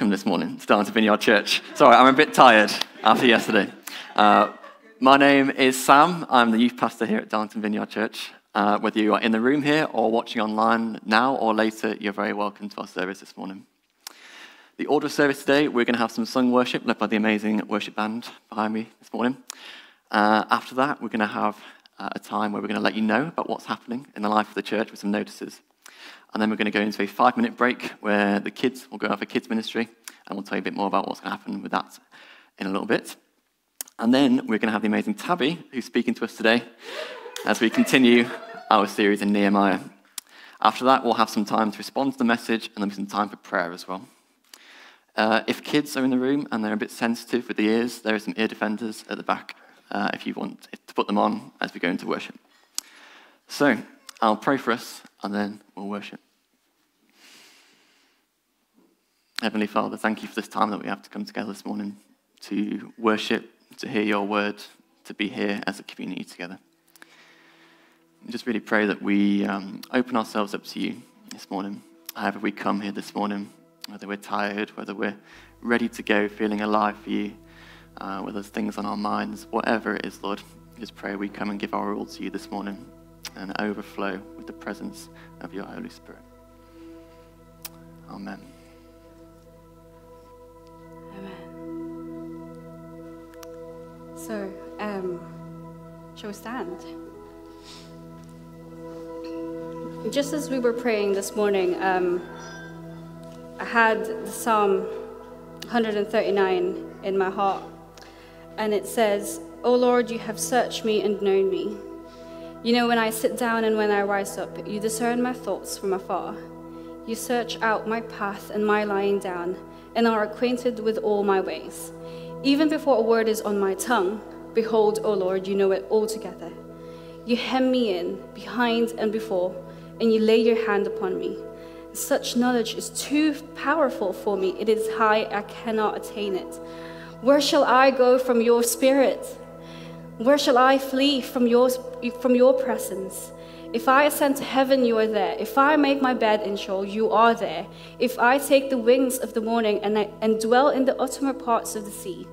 welcome this morning to Darlington Vineyard Church. Sorry, I'm a bit tired after yesterday. Uh, my name is Sam. I'm the youth pastor here at Darlington Vineyard Church. Uh, whether you are in the room here or watching online now or later, you're very welcome to our service this morning. The order of service today, we're going to have some sung worship led by the amazing worship band behind me this morning. Uh, after that, we're going to have uh, a time where we're going to let you know about what's happening in the life of the church with some notices. And then we're going to go into a five minute break where the kids will go have a kids ministry and we'll tell you a bit more about what's going to happen with that in a little bit. And then we're going to have the amazing Tabby who's speaking to us today as we continue our series in Nehemiah. After that, we'll have some time to respond to the message and then some time for prayer as well. Uh, if kids are in the room and they're a bit sensitive with the ears, there are some ear defenders at the back uh, if you want to put them on as we go into worship. So, I'll pray for us and then we'll worship. Heavenly Father, thank you for this time that we have to come together this morning to worship, to hear your word, to be here as a community together. I just really pray that we um, open ourselves up to you this morning. However, we come here this morning, whether we're tired, whether we're ready to go, feeling alive for you, uh, whether there's things on our minds, whatever it is, Lord, just pray we come and give our all to you this morning and overflow with the presence of your Holy Spirit. Amen. Amen. So, um, shall we stand? Just as we were praying this morning, um, I had the Psalm 139 in my heart and it says, O Lord, you have searched me and known me. You know when I sit down and when I rise up, you discern my thoughts from afar. You search out my path and my lying down, and are acquainted with all my ways. Even before a word is on my tongue, behold, O Lord, you know it altogether. You hem me in, behind and before, and you lay your hand upon me. Such knowledge is too powerful for me. It is high, I cannot attain it. Where shall I go from your spirit? Where shall I flee from your, from your presence? If I ascend to heaven, you are there. If I make my bed in Sheol, you are there. If I take the wings of the morning and, I, and dwell in the uttermost parts of the sea,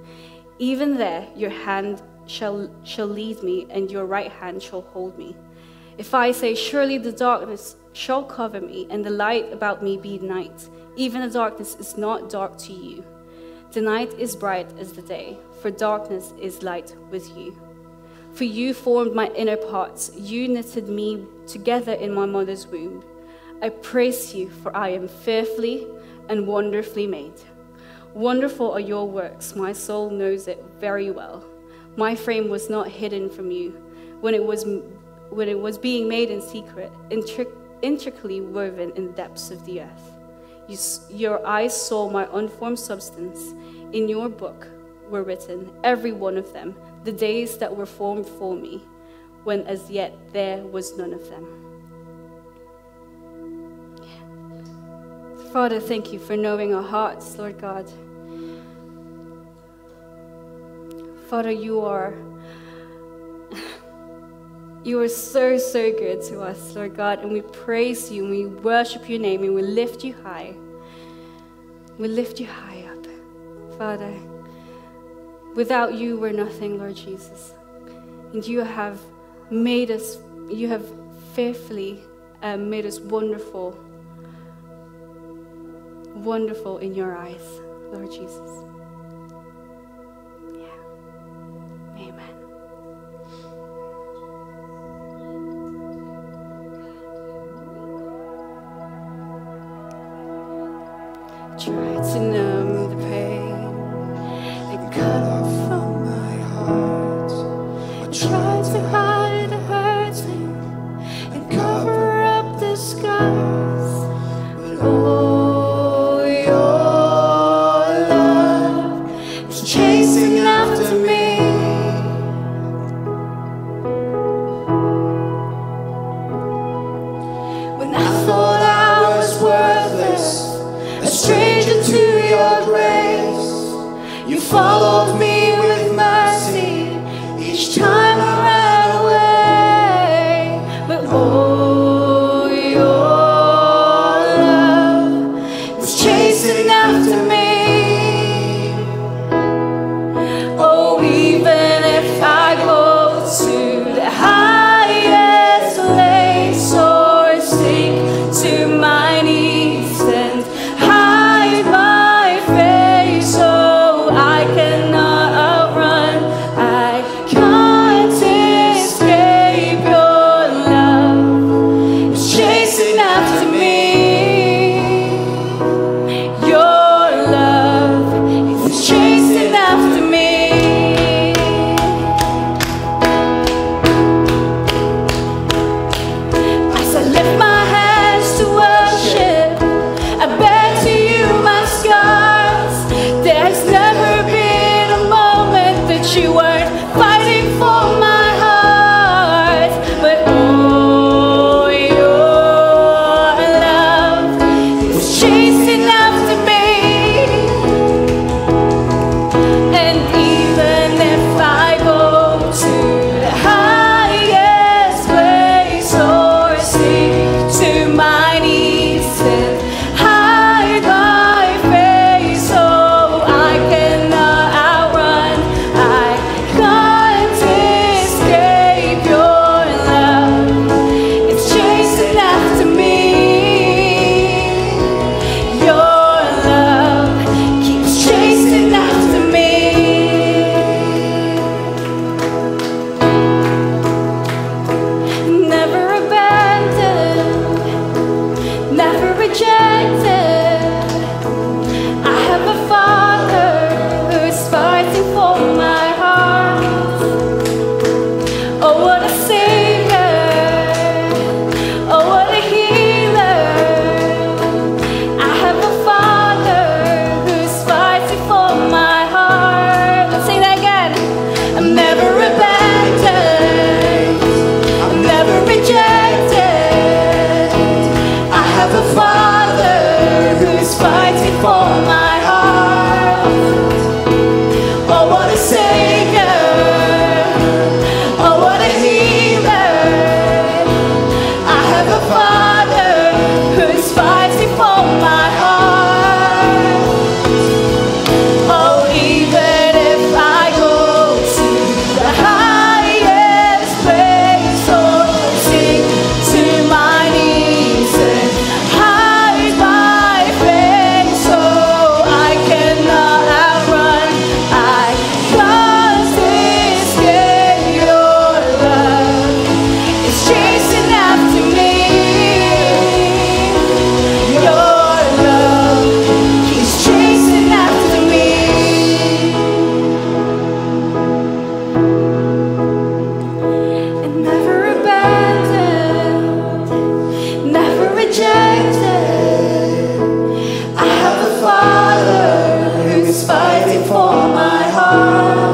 even there your hand shall, shall lead me, and your right hand shall hold me. If I say, Surely the darkness shall cover me, and the light about me be night, even the darkness is not dark to you. The night is bright as the day, for darkness is light with you. For you formed my inner parts, you knitted me together in my mother's womb. I praise you, for I am fearfully and wonderfully made. Wonderful are your works, my soul knows it very well. My frame was not hidden from you when it was, when it was being made in secret, intric- intricately woven in the depths of the earth. You, your eyes saw my unformed substance. In your book were written, every one of them, the days that were formed for me, when as yet there was none of them. Father, thank you for knowing our hearts, Lord God. Father, you are you are so, so good to us, Lord God, and we praise you and we worship your name and we lift you high. We lift you high up, Father. Without you, we're nothing, Lord Jesus. And you have made us, you have fearfully um, made us wonderful, wonderful in your eyes, Lord Jesus. a stranger to your for my heart.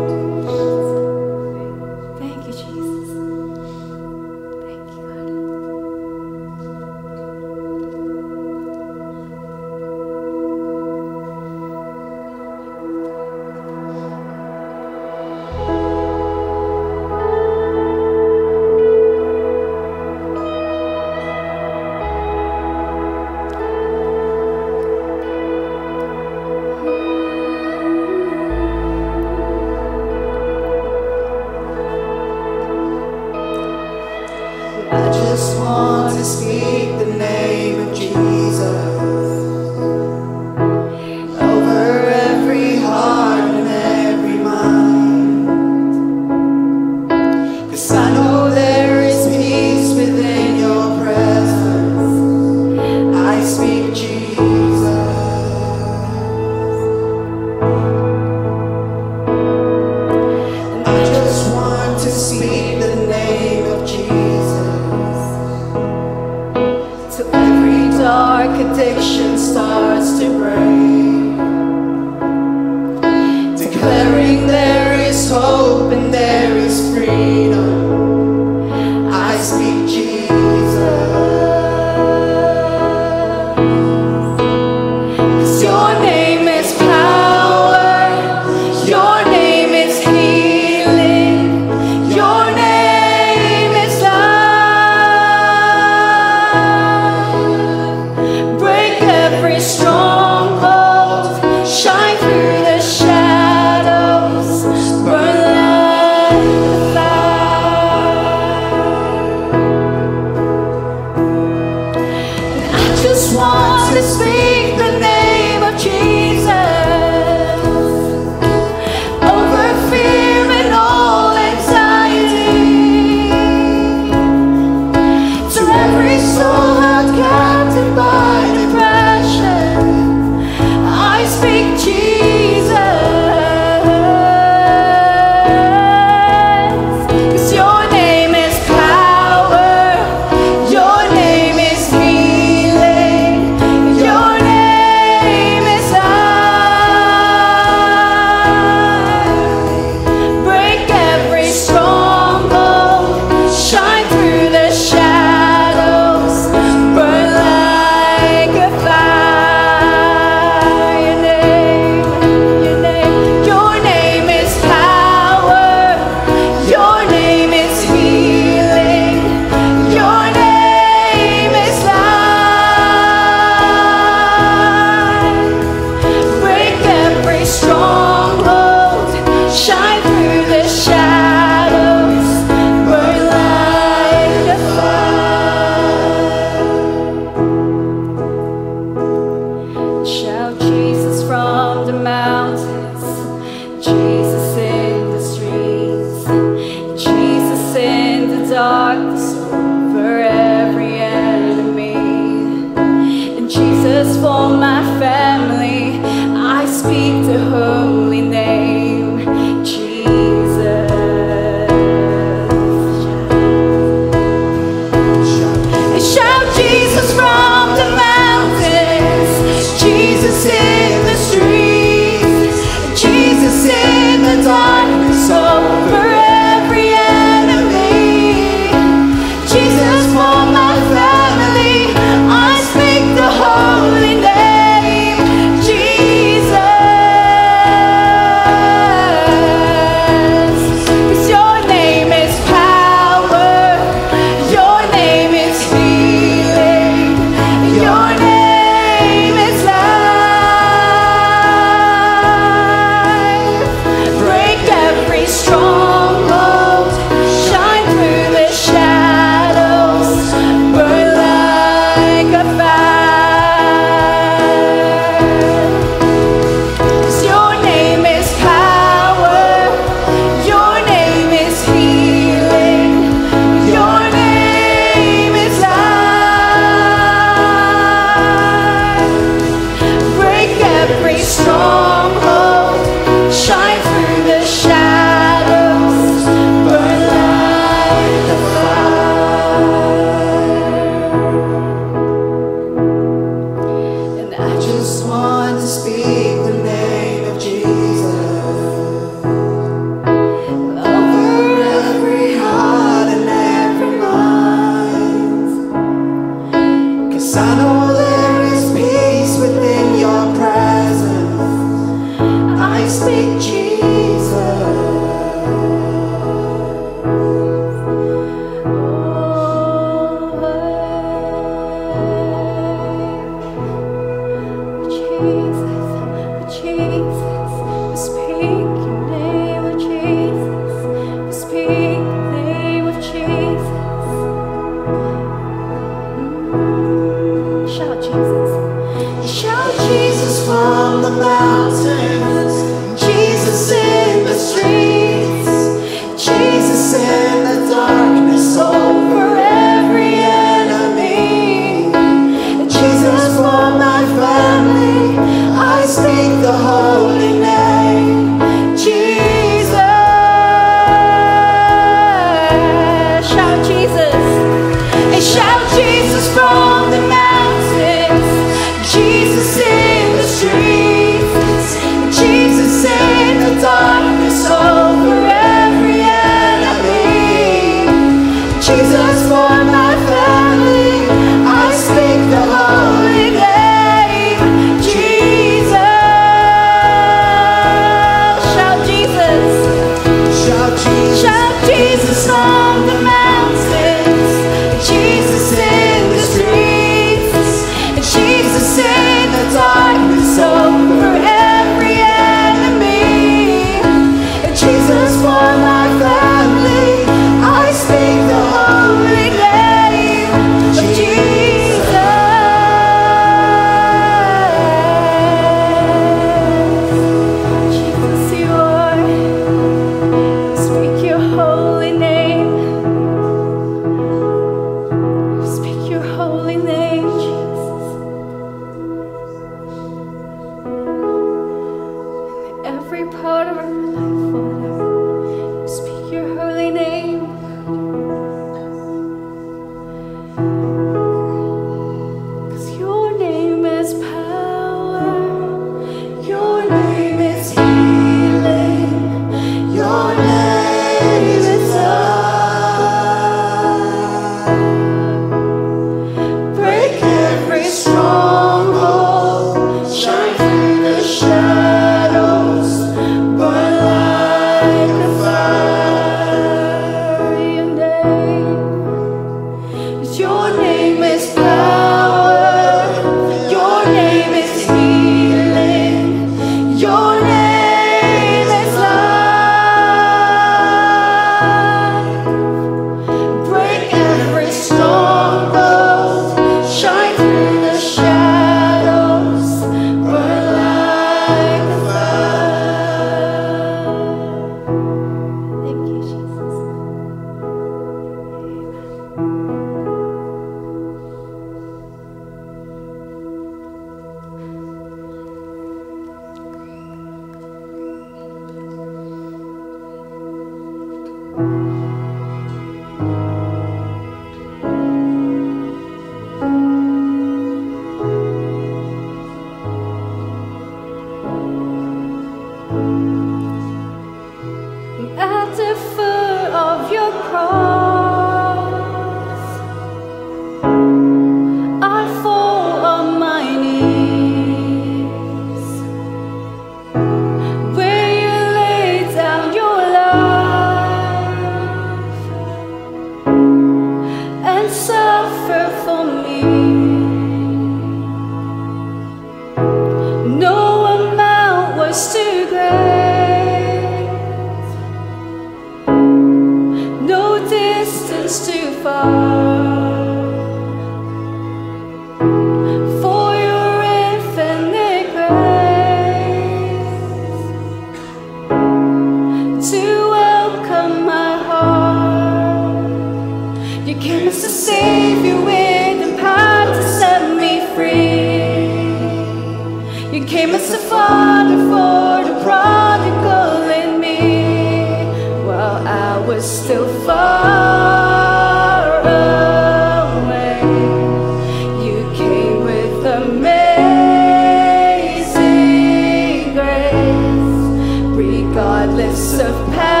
Of past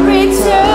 return.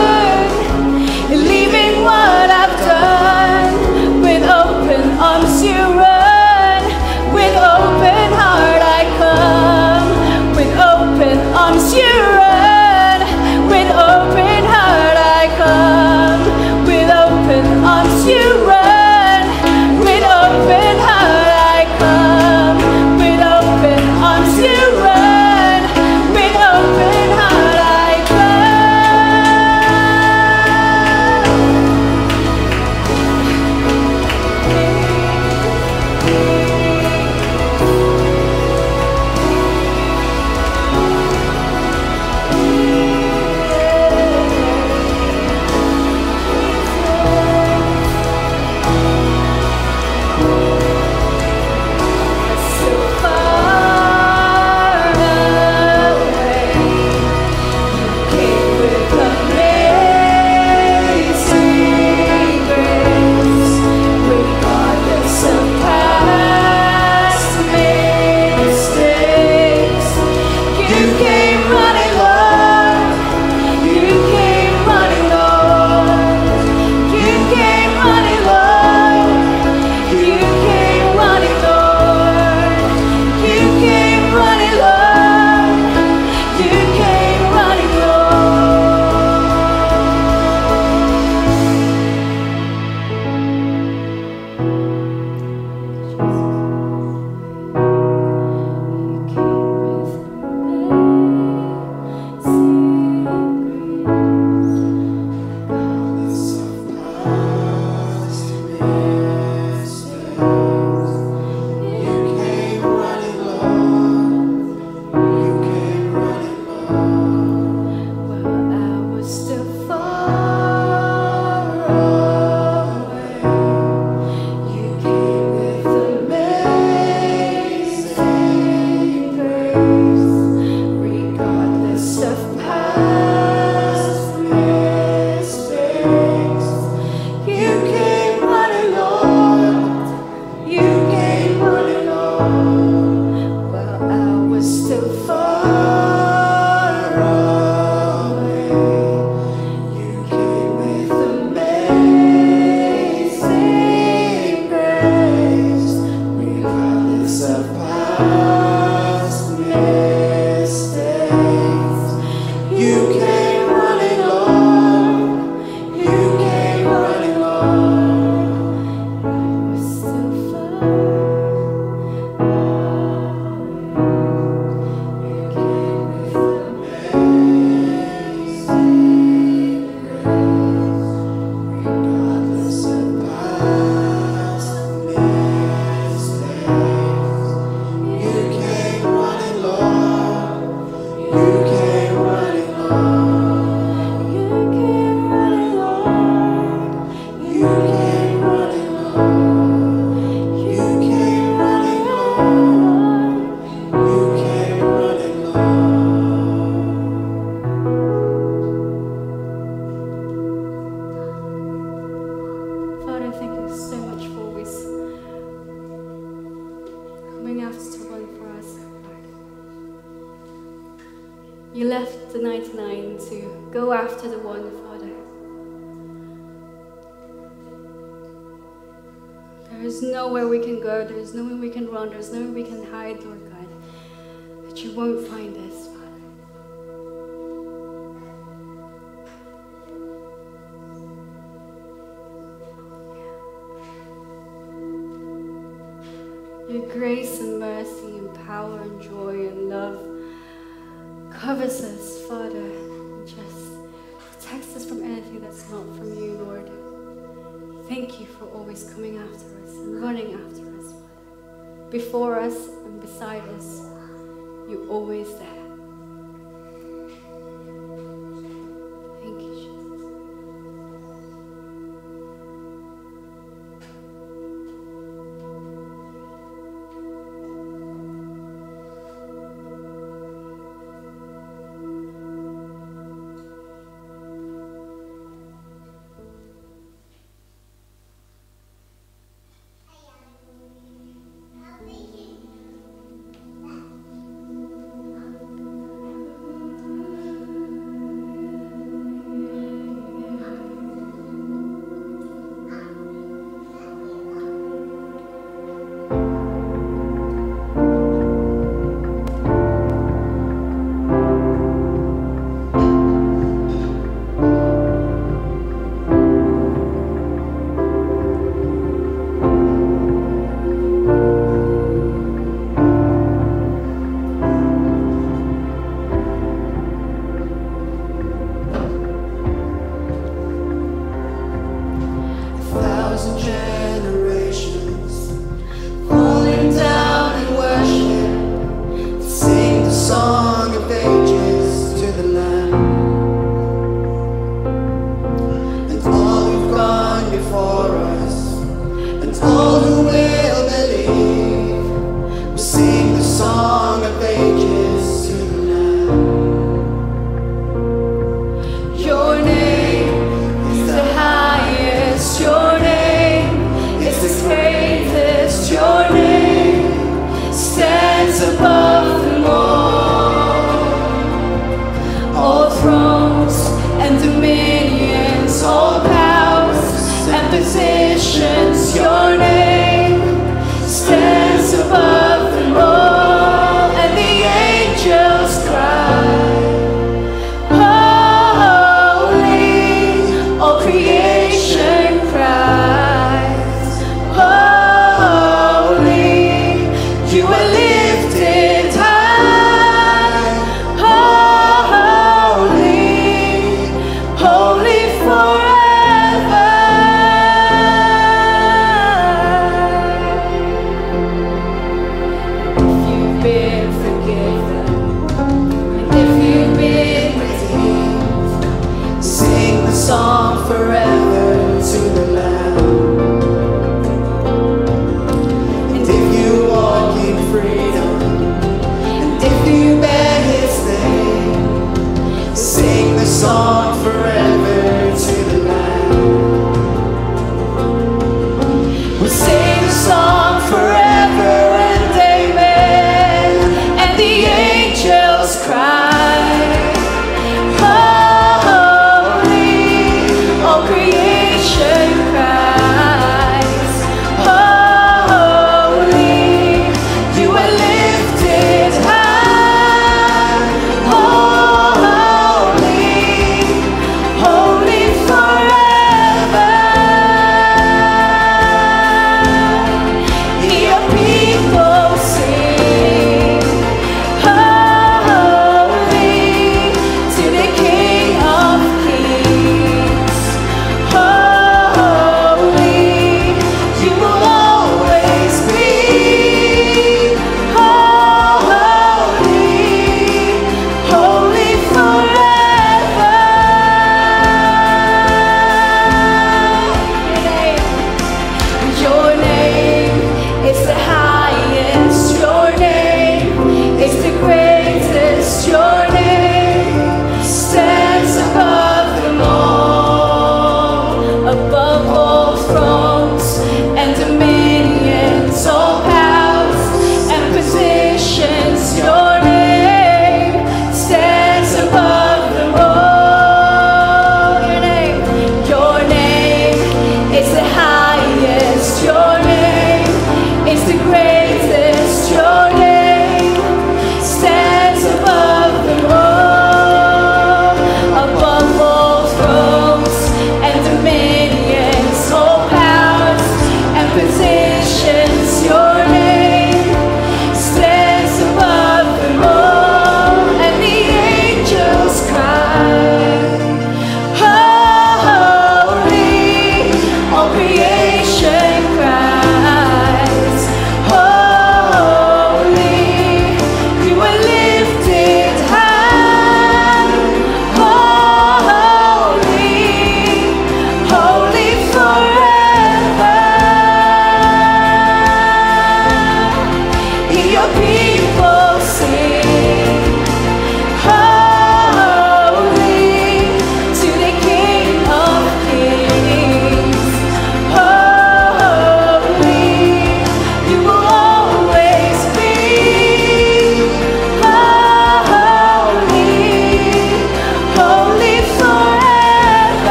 Oh.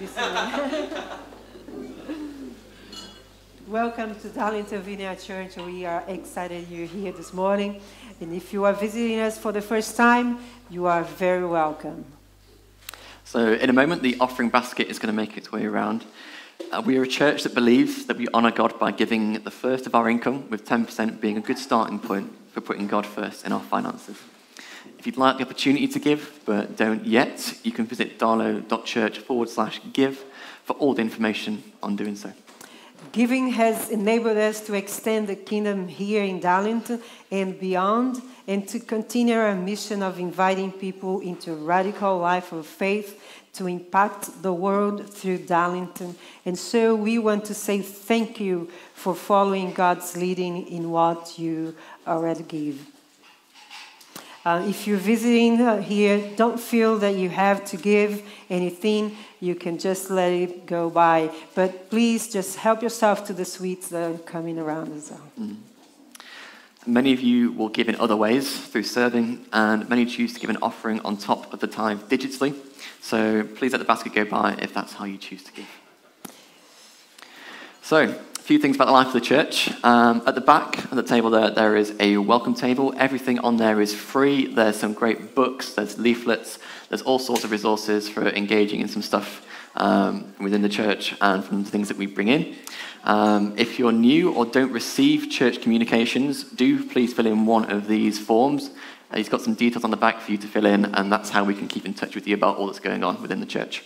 Welcome to Darlington Vineyard Church. We are excited you're here this morning. And if you are visiting us for the first time, you are very welcome. So, in a moment, the offering basket is going to make its way around. Uh, we are a church that believes that we honour God by giving the first of our income, with 10% being a good starting point for putting God first in our finances. If you'd like the opportunity to give, but don't yet, you can visit darlow.church forward slash give for all the information on doing so. Giving has enabled us to extend the kingdom here in Darlington and beyond, and to continue our mission of inviting people into a radical life of faith to impact the world through Darlington. And so we want to say thank you for following God's leading in what you already give. Uh, if you're visiting here, don't feel that you have to give anything. You can just let it go by. But please just help yourself to the sweets that are coming around as well. Mm. Many of you will give in other ways through serving, and many choose to give an offering on top of the tithe digitally. So please let the basket go by if that's how you choose to give. So, few things about the life of the church. Um, at the back of the table there, there is a welcome table. Everything on there is free. There's some great books, there's leaflets, there's all sorts of resources for engaging in some stuff um, within the church and from the things that we bring in. Um, if you're new or don't receive church communications, do please fill in one of these forms. Uh, he's got some details on the back for you to fill in, and that's how we can keep in touch with you about all that's going on within the church.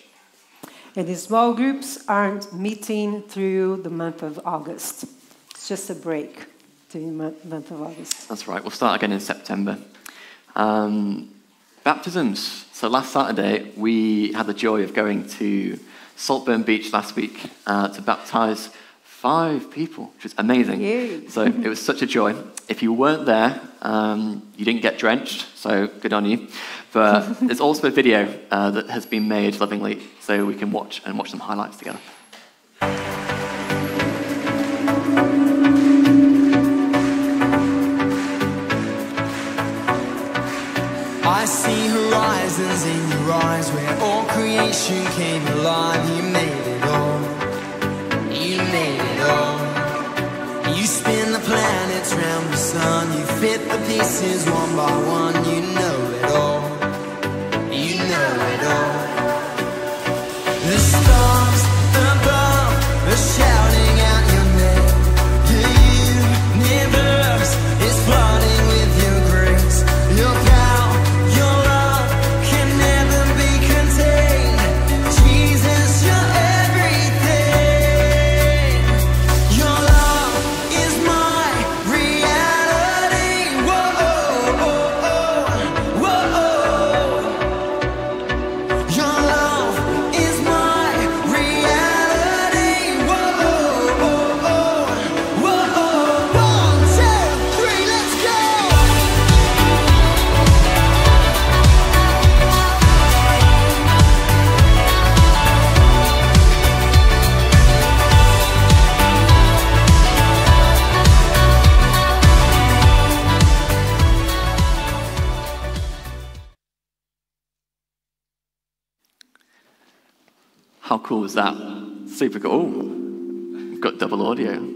And the small groups aren't meeting through the month of August. It's just a break during the month of August. That's right. We'll start again in September. Um, baptisms. So last Saturday, we had the joy of going to Saltburn Beach last week uh, to baptize five people, which was amazing. Yay. So it was such a joy. If you weren't there, um, you didn't get drenched, so good on you. But there's also a video uh, that has been made lovingly, so we can watch and watch some highlights together. I see horizons in your eyes where all creation came alive. You made it all. You made it all. You spin the planets round the sun. You fit the pieces one by one. You know Is that? Super cool. Oh, we've got double audio.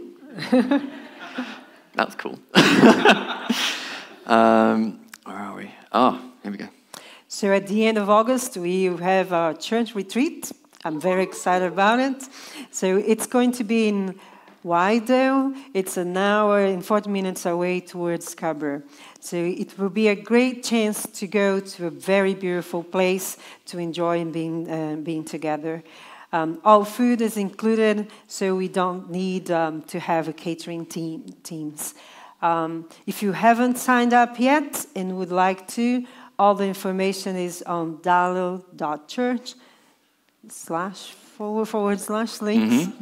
That's cool. um, where are we? Oh, here we go. So at the end of August, we have our church retreat. I'm very excited about it. So it's going to be in Wydale. It's an hour and 40 minutes away towards Scarborough. So it will be a great chance to go to a very beautiful place to enjoy and being, uh, being together. Um, all food is included, so we don't need um, to have a catering team, teams. Um, if you haven't signed up yet and would like to, all the information is on dallo.church slash forward forward slash links.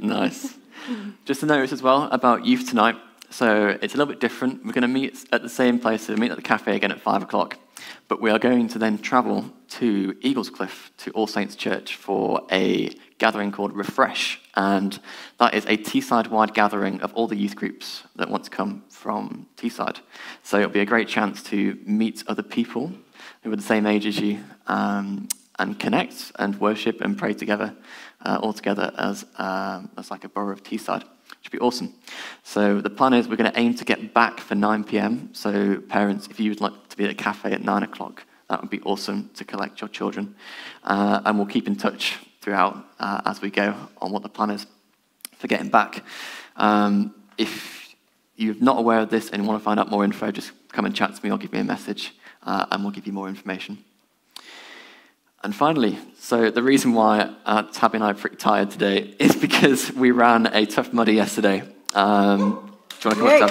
Nice. Just a notice as well about youth tonight. So it's a little bit different. We're going to meet at the same place. So we meet at the cafe again at five o'clock. But we are going to then travel to Eaglescliffe, to All Saints Church, for a gathering called Refresh. And that is a Teesside wide gathering of all the youth groups that want to come from Teesside. So it'll be a great chance to meet other people who are the same age as you um, and connect and worship and pray together, uh, all together as, um, as like a borough of Teesside, which would be awesome. So the plan is we're going to aim to get back for 9 p.m. So parents, if you would like to be at a cafe at 9 o'clock, that would be awesome to collect your children. Uh, and we'll keep in touch throughout uh, as we go on what the plan is for getting back. Um, if you're not aware of this and you want to find out more info, just come and chat to me or give me a message, uh, and we'll give you more information. And finally, so the reason why uh, Tabby and I are pretty tired today is because we ran a tough mudder yesterday. Um, do you want to come up,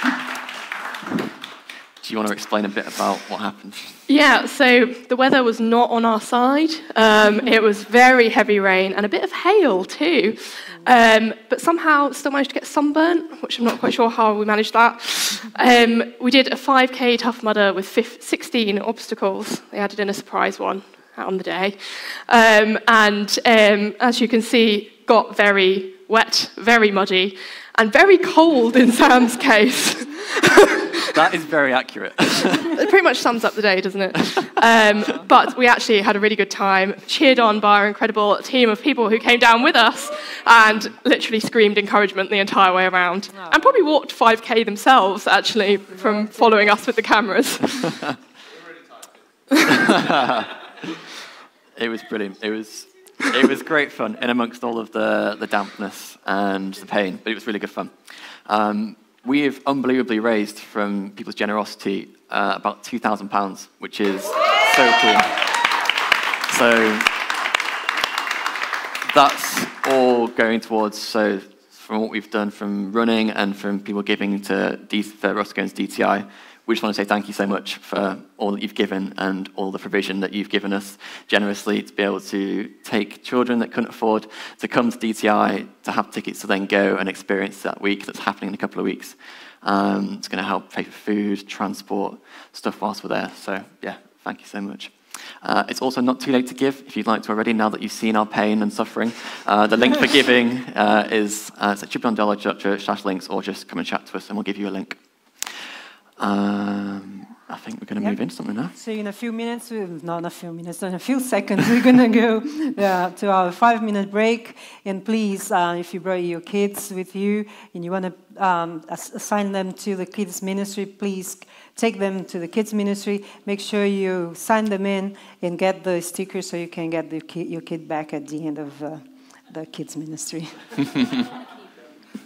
Tabby? You want to explain a bit about what happened? Yeah, so the weather was not on our side. Um, it was very heavy rain and a bit of hail too. Um, but somehow still managed to get sunburnt, which I'm not quite sure how we managed that. Um, we did a 5k tough mudder with 15, 16 obstacles. They added in a surprise one on the day. Um, and um, as you can see, got very wet, very muddy, and very cold in Sam's case. that is very accurate. it pretty much sums up the day, doesn't it? Um, but we actually had a really good time, cheered on by our incredible team of people who came down with us and literally screamed encouragement the entire way around. Oh. And probably walked 5k themselves, actually, from following us with the cameras. it was brilliant. It was, it was great fun, in amongst all of the, the dampness and the pain, but it was really good fun. Um, we have unbelievably raised from people's generosity uh, about £2,000, which is so cool. So that's all going towards, so from what we've done from running and from people giving to D- for Ruscones DTI, we just want to say thank you so much for all that you've given and all the provision that you've given us generously to be able to take children that couldn't afford to come to DTI to have tickets to then go and experience that week that's happening in a couple of weeks. Um, it's going to help pay for food, transport, stuff whilst we're there. So, yeah, thank you so much. Uh, it's also not too late to give if you'd like to already, now that you've seen our pain and suffering. Uh, the link for giving uh, is uh, it's at chippendollars.church links, or just come and chat to us and we'll give you a link. Um, I think we're going to yep. move into something now. So in a few minutes, not in a few minutes, in a few seconds, we're going to go uh, to our five-minute break. And please, uh, if you brought your kids with you and you want to um, assign them to the kids ministry, please take them to the kids ministry. Make sure you sign them in and get the sticker so you can get ki your kid back at the end of uh, the kids ministry.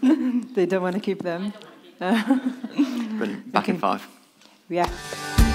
they don't want to keep them. Brilliant. Back okay. in five. Yeah.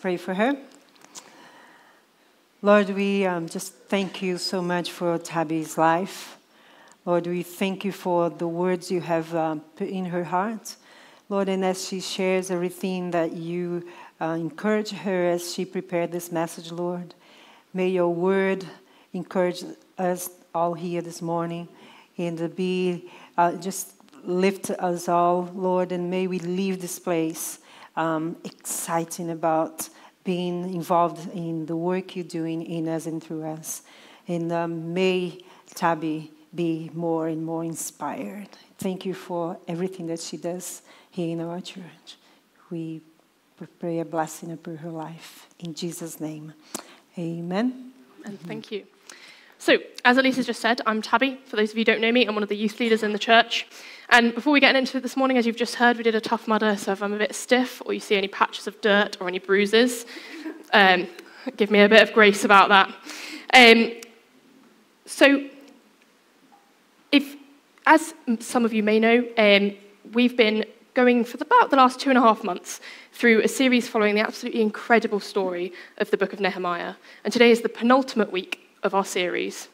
Pray for her. Lord, we um, just thank you so much for Tabby's life. Lord, we thank you for the words you have um, put in her heart. Lord, and as she shares everything that you uh, encourage her as she prepared this message, Lord, may your word encourage us all here this morning and be uh, just lift us all, Lord, and may we leave this place um, exciting about being involved in the work you're doing in us and through us. And um, may Tabby be more and more inspired. Thank you for everything that she does here in our church. We pray a blessing upon her life. In Jesus' name, amen. And thank you. So, as Elisa just said, I'm Tabby. For those of you who don't know me, I'm one of the youth leaders in the church. And before we get into it this morning, as you've just heard, we did a tough mudder. So if I'm a bit stiff or you see any patches of dirt or any bruises, um, give me a bit of grace about that. Um, so, if, as some of you may know, um, we've been going for about the last two and a half months through a series following the absolutely incredible story of the book of Nehemiah. And today is the penultimate week of our series.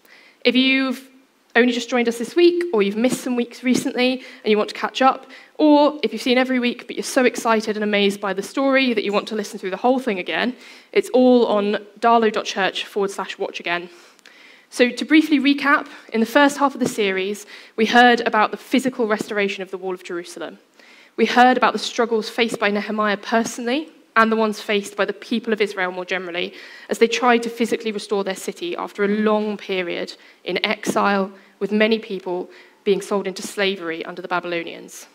If you've only just joined us this week, or you've missed some weeks recently and you want to catch up, or if you've seen every week but you're so excited and amazed by the story that you want to listen through the whole thing again, it's all on darlow.church forward slash watch again. So, to briefly recap, in the first half of the series, we heard about the physical restoration of the Wall of Jerusalem. We heard about the struggles faced by Nehemiah personally and the ones faced by the people of Israel more generally as they tried to physically restore their city after a long period in exile, with many people being sold into slavery under the Babylonians.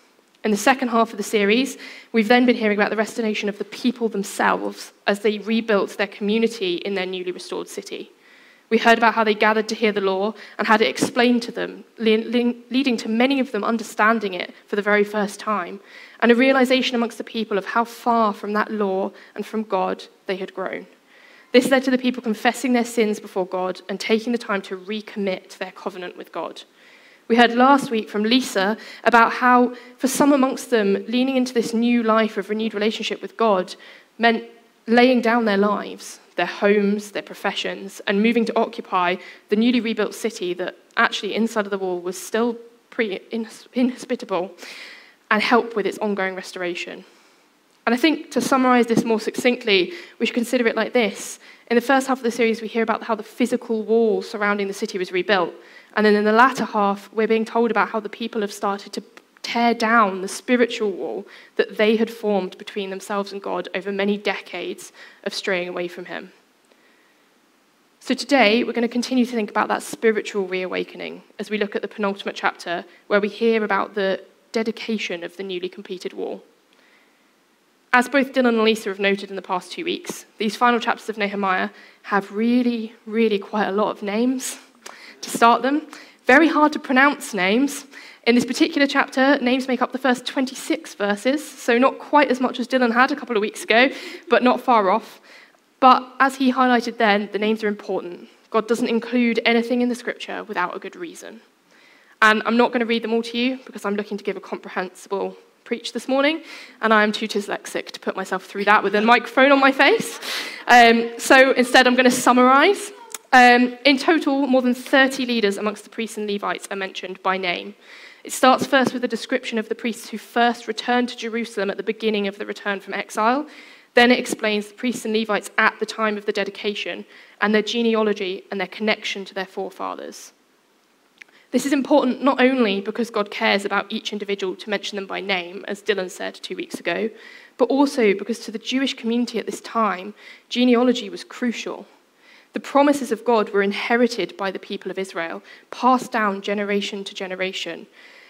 In the second half of the series, we've then been hearing about the restoration of the people themselves as they rebuilt their community in their newly restored city. We heard about how they gathered to hear the law and had it explained to them, le- le- leading to many of them understanding it for the very first time, and a realization amongst the people of how far from that law and from God they had grown. This led to the people confessing their sins before God and taking the time to recommit their covenant with God. We heard last week from Lisa about how, for some amongst them, leaning into this new life of renewed relationship with God meant laying down their lives, their homes, their professions, and moving to occupy the newly rebuilt city that actually inside of the wall was still pretty inhospitable and help with its ongoing restoration. And I think to summarize this more succinctly, we should consider it like this. In the first half of the series, we hear about how the physical wall surrounding the city was rebuilt. And then in the latter half, we're being told about how the people have started to tear down the spiritual wall that they had formed between themselves and God over many decades of straying away from Him. So today, we're going to continue to think about that spiritual reawakening as we look at the penultimate chapter, where we hear about the dedication of the newly completed wall. As both Dylan and Lisa have noted in the past two weeks, these final chapters of Nehemiah have really, really quite a lot of names to start them. Very hard to pronounce names. In this particular chapter, names make up the first 26 verses, so not quite as much as Dylan had a couple of weeks ago, but not far off. But as he highlighted then, the names are important. God doesn't include anything in the scripture without a good reason. And I'm not going to read them all to you because I'm looking to give a comprehensible preach this morning, and I am too dyslexic to put myself through that with a microphone on my face. Um, so instead, I'm going to summarize. Um, in total, more than 30 leaders amongst the priests and Levites are mentioned by name. It starts first with a description of the priests who first returned to Jerusalem at the beginning of the return from exile. Then it explains the priests and Levites at the time of the dedication and their genealogy and their connection to their forefathers. This is important not only because God cares about each individual to mention them by name, as Dylan said two weeks ago, but also because to the Jewish community at this time, genealogy was crucial. The promises of God were inherited by the people of Israel, passed down generation to generation.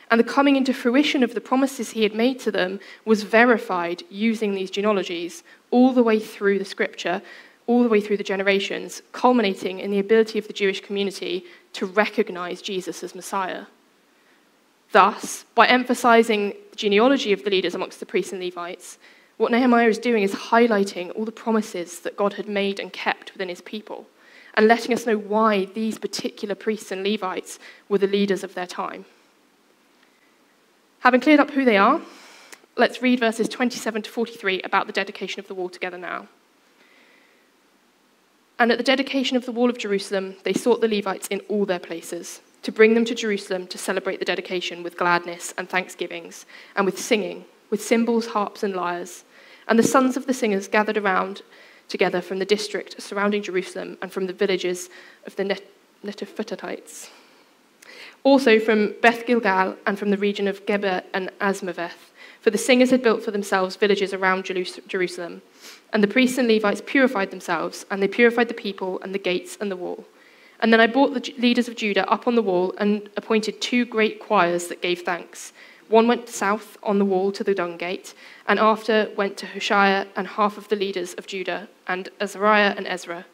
And the coming into fruition of the promises he had made to them was verified using these genealogies all the way through the scripture, all the way through the generations, culminating in the ability of the Jewish community to recognize Jesus as Messiah. Thus, by emphasizing the genealogy of the leaders amongst the priests and Levites, what Nehemiah is doing is highlighting all the promises that God had made and kept within his people, and letting us know why these particular priests and Levites were the leaders of their time. Having cleared up who they are, let's read verses 27 to 43 about the dedication of the wall together now. And at the dedication of the wall of Jerusalem, they sought the Levites in all their places, to bring them to Jerusalem to celebrate the dedication with gladness and thanksgivings, and with singing, with cymbals, harps, and lyres. And the sons of the singers gathered around together from the district surrounding Jerusalem and from the villages of the Net-. Also from Beth Gilgal and from the region of Geber and Azmaveth, for the singers had built for themselves villages around Jerusalem. And the priests and Levites purified themselves, and they purified the people and the gates and the wall. And then I brought the leaders of Judah up on the wall and appointed two great choirs that gave thanks. One went south on the wall to the dung gate, and after went to Hoshea and half of the leaders of Judah, and Azariah and Ezra,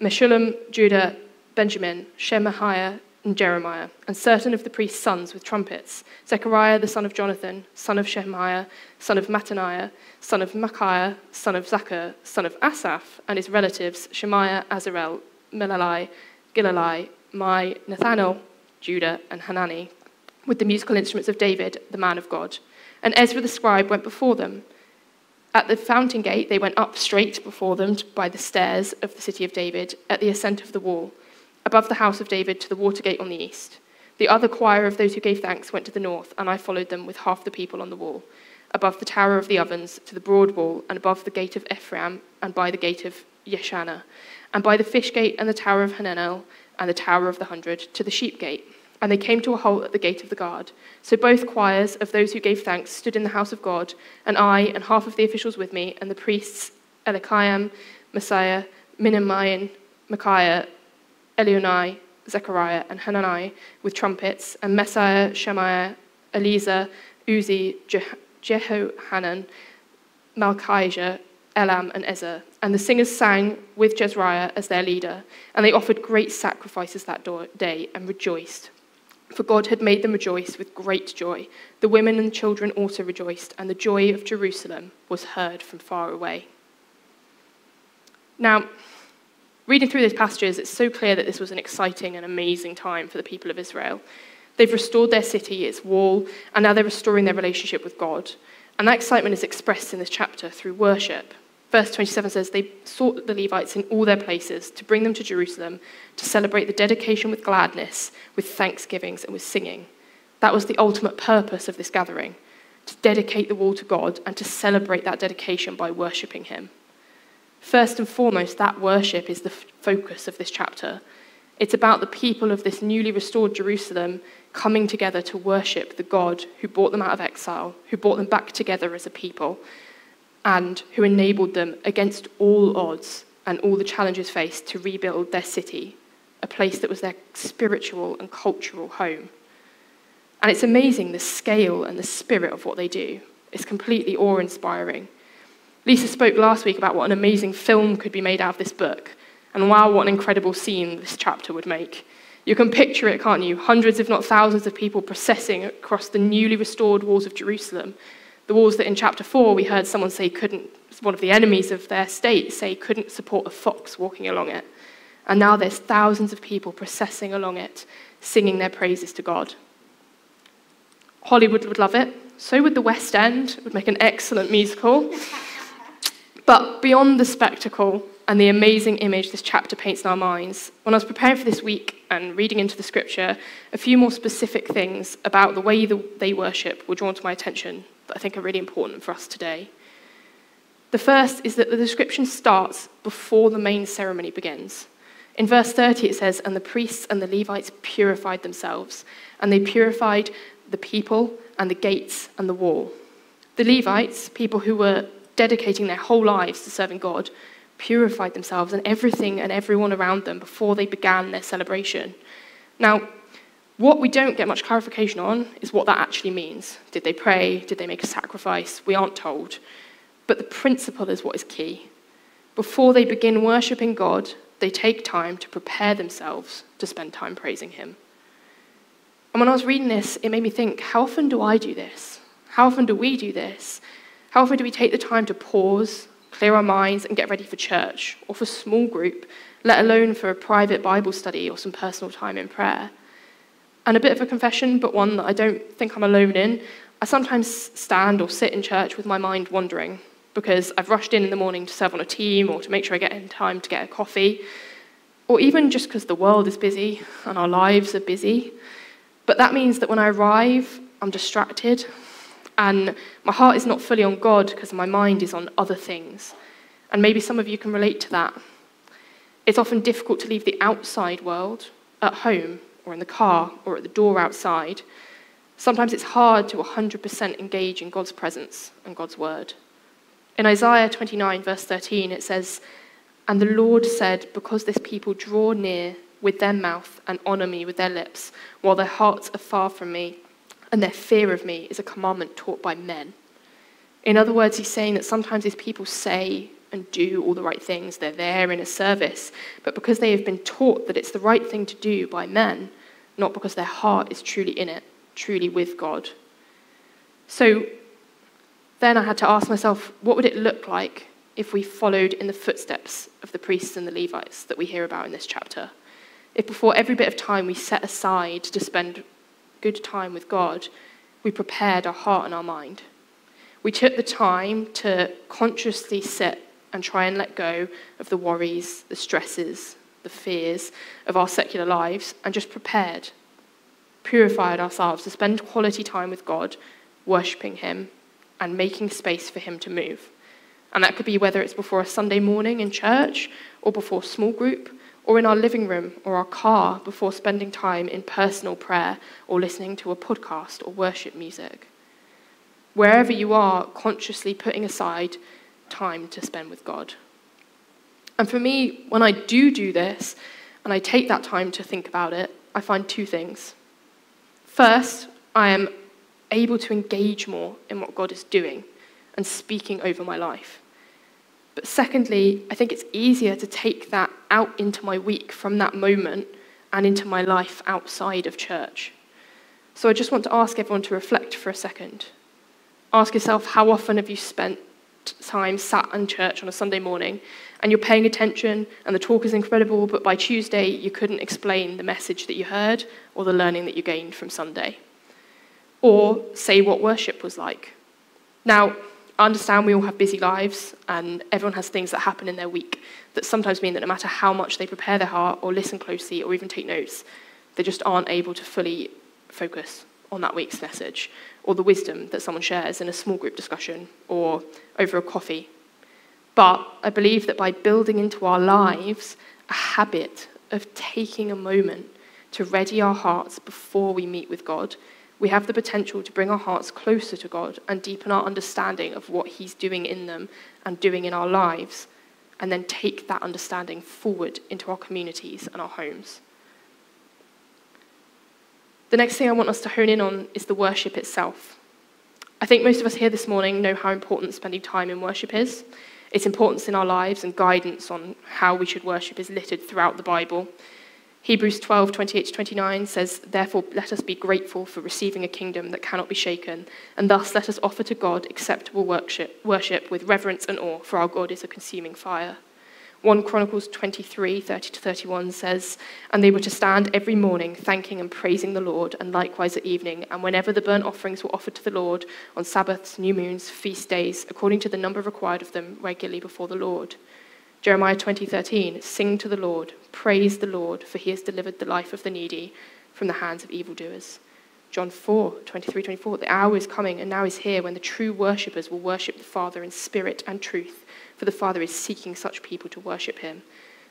Meshullam, Judah, Benjamin, Shemaiah, and Jeremiah, and certain of the priest's sons with trumpets Zechariah the son of Jonathan, son of Shemaiah, son of Mattaniah, son of Micaiah, son of Zaccur, son of Asaph, and his relatives Shemaiah, Azarel, Milalai, Gilalai, Mai, Nathanael, Judah, and Hanani, with the musical instruments of David, the man of God. And Ezra the scribe went before them. At the fountain gate, they went up straight before them by the stairs of the city of David at the ascent of the wall above the house of David to the water gate on the east. The other choir of those who gave thanks went to the north, and I followed them with half the people on the wall, above the tower of the ovens to the broad wall, and above the gate of Ephraim, and by the gate of Yeshana, and by the fish gate and the tower of Hananel, and the tower of the hundred, to the sheep gate. And they came to a halt at the gate of the guard. So both choirs of those who gave thanks stood in the house of God, and I and half of the officials with me, and the priests Eliakim, Maaseiah, Minamiah, Micaiah, Elioenai, Zechariah, and Hanani with trumpets, and Maaseiah, Shemaiah, Eliezer, Uzzi, Je- Jehohanan, Malchijah, Elam, and Ezer. And the singers sang with Jezrahiah as their leader, and they offered great sacrifices that day and rejoiced. For God had made them rejoice with great joy. The women and children also rejoiced, and the joy of Jerusalem was heard from far away. Now, Reading through those passages, it's so clear that this was an exciting and amazing time for the people of Israel. They've restored their city, its wall, and now they're restoring their relationship with God. And that excitement is expressed in this chapter through worship. Verse 27 says, They sought the Levites in all their places to bring them to Jerusalem to celebrate the dedication with gladness, with thanksgivings, and with singing. That was the ultimate purpose of this gathering to dedicate the wall to God and to celebrate that dedication by worshipping Him. First and foremost, that worship is the focus of this chapter. It's about the people of this newly restored Jerusalem coming together to worship the God who brought them out of exile, who brought them back together as a people, and who enabled them, against all odds and all the challenges faced, to rebuild their city, a place that was their spiritual and cultural home. And it's amazing the scale and the spirit of what they do. It's completely awe inspiring. Lisa spoke last week about what an amazing film could be made out of this book. And wow, what an incredible scene this chapter would make. You can picture it, can't you? Hundreds, if not thousands, of people processing across the newly restored walls of Jerusalem. The walls that in chapter 4 we heard someone say couldn't, one of the enemies of their state say couldn't support a fox walking along it. And now there's thousands of people processing along it, singing their praises to God. Hollywood would love it. So would the West End. It would make an excellent musical. But beyond the spectacle and the amazing image this chapter paints in our minds, when I was preparing for this week and reading into the scripture, a few more specific things about the way they worship were drawn to my attention that I think are really important for us today. The first is that the description starts before the main ceremony begins. In verse 30, it says, And the priests and the Levites purified themselves, and they purified the people and the gates and the wall. The Levites, people who were dedicating their whole lives to serving God, purified themselves and everything and everyone around them before they began their celebration. Now, what we don't get much clarification on is what that actually means. Did they pray? Did they make a sacrifice? We aren't told. But the principle is what is key. Before they begin worshipping God, they take time to prepare themselves to spend time praising Him. And when I was reading this, it made me think how often do I do this? How often do we do this? How often do we take the time to pause, clear our minds, and get ready for church or for small group, let alone for a private Bible study or some personal time in prayer? And a bit of a confession, but one that I don't think I'm alone in. I sometimes stand or sit in church with my mind wandering because I've rushed in in the morning to serve on a team or to make sure I get in time to get a coffee, or even just because the world is busy and our lives are busy. But that means that when I arrive, I'm distracted and my heart is not fully on God because my mind is on other things. And maybe some of you can relate to that. It's often difficult to leave the outside world at home or in the car or at the door outside. Sometimes it's hard to 100% engage in God's presence and God's word. In Isaiah 29, verse 13, it says, And the Lord said, Because this people draw near with their mouth and honor me with their lips, while their hearts are far from me, and their fear of me is a commandment taught by men. In other words, he's saying that sometimes these people say and do all the right things, they're there in a service, but because they have been taught that it's the right thing to do by men, not because their heart is truly in it, truly with God. So then I had to ask myself, what would it look like if we followed in the footsteps of the priests and the Levites that we hear about in this chapter? If before every bit of time we set aside to spend good time with God, we prepared our heart and our mind. We took the time to consciously sit and try and let go of the worries, the stresses, the fears of our secular lives and just prepared, purified ourselves to spend quality time with God, worshipping Him and making space for Him to move. And that could be whether it's before a Sunday morning in church or before a small group or in our living room or our car before spending time in personal prayer or listening to a podcast or worship music. Wherever you are, consciously putting aside time to spend with God. And for me, when I do do this and I take that time to think about it, I find two things. First, I am able to engage more in what God is doing and speaking over my life. But secondly, I think it's easier to take that out into my week from that moment and into my life outside of church. So I just want to ask everyone to reflect for a second. Ask yourself how often have you spent time sat in church on a Sunday morning and you're paying attention and the talk is incredible, but by Tuesday you couldn't explain the message that you heard or the learning that you gained from Sunday. Or say what worship was like. Now, I understand we all have busy lives and everyone has things that happen in their week that sometimes mean that no matter how much they prepare their heart or listen closely or even take notes, they just aren't able to fully focus on that week's message or the wisdom that someone shares in a small group discussion or over a coffee. But I believe that by building into our lives a habit of taking a moment to ready our hearts before we meet with God, we have the potential to bring our hearts closer to God and deepen our understanding of what He's doing in them and doing in our lives, and then take that understanding forward into our communities and our homes. The next thing I want us to hone in on is the worship itself. I think most of us here this morning know how important spending time in worship is. Its importance in our lives and guidance on how we should worship is littered throughout the Bible. Hebrews 12, 28 to 29 says, Therefore, let us be grateful for receiving a kingdom that cannot be shaken, and thus let us offer to God acceptable worship, worship with reverence and awe, for our God is a consuming fire. 1 Chronicles 23, 30 to 31 says, And they were to stand every morning thanking and praising the Lord, and likewise at evening, and whenever the burnt offerings were offered to the Lord, on Sabbaths, new moons, feast days, according to the number required of them, regularly before the Lord. Jeremiah 20:13 Sing to the Lord, praise the Lord, for he has delivered the life of the needy from the hands of evildoers. John 4, 23, 24, the hour is coming and now is here when the true worshippers will worship the Father in spirit and truth, for the Father is seeking such people to worship him.